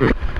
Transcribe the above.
Mm-hmm.